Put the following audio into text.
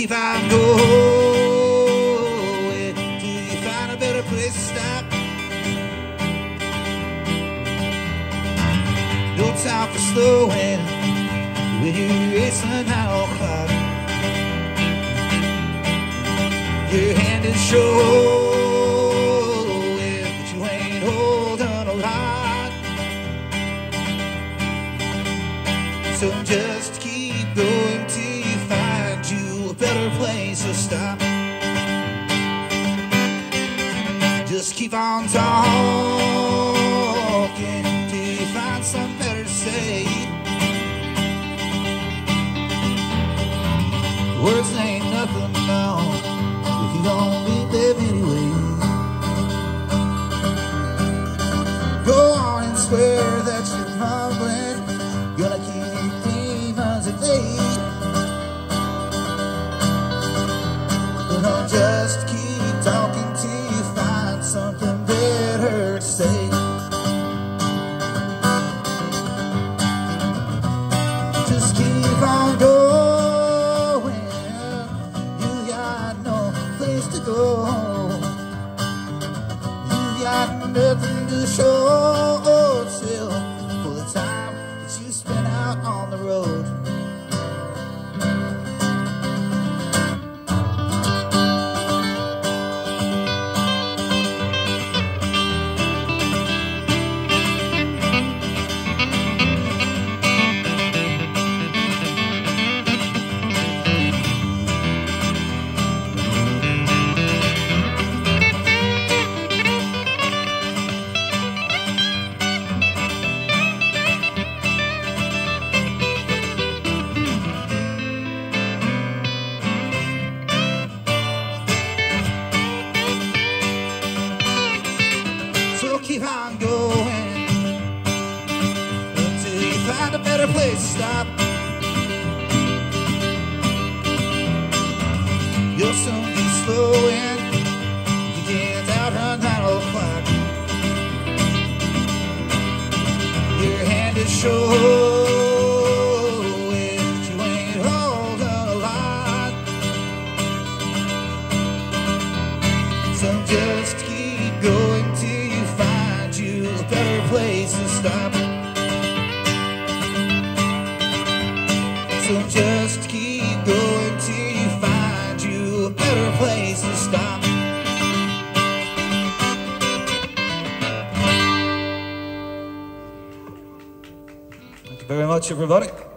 keep on going till you find a better place to stop. No time for slowing when you're racing out clock. Your hand is showing, but you ain't holding a lot. So just to stop. Just keep on talking till you find something better to say. Words ain't nothing now if you don't be there anyway. Go on and swear that you're mumbling, go. You got nothing to show keep on going until you find a better place to stop. You'll soon be slowing. You can't outrun that old clock. Your hand is showing that you ain't holding a lot. So just place to stop. So just keep going till you find you a better place to stop. Thank you very much, everybody.